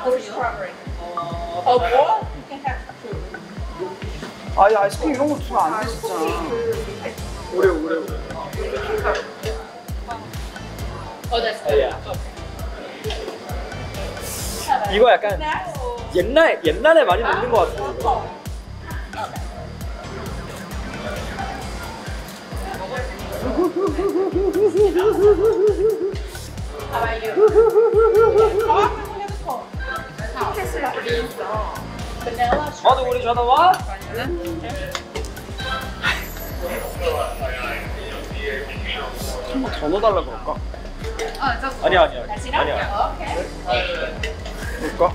Strawberry. 어, Oh, two. 아이 아이스크림 이런 거 주면 안 돼 진짜. 오레오 오레오. Oh, that's good. Yeah. Okay. 이거 약간? 옛날 옛날에 많이 먹는 것 같아. 이거. 저도 우리 저도 와. 한번 더 넣어달라 그럴까? 아니야 아니야 That's enough? 아니야. Okay. 그럴까?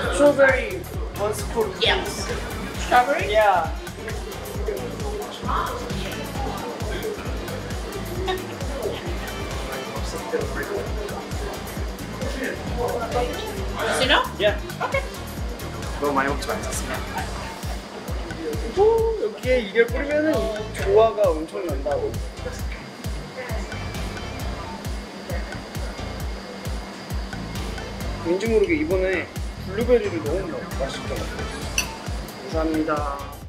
스트로베리 원 스푼. Yes. Strawberry? 야. Is enough? 예. 너무 많이 먹지 말았습니다. 오, 여기에 이걸 뿌리면은 이 조화가 엄청 난다고. 왠지 모르게 이번에 블루베리를 너무 맛있게 먹었어요. 감사합니다.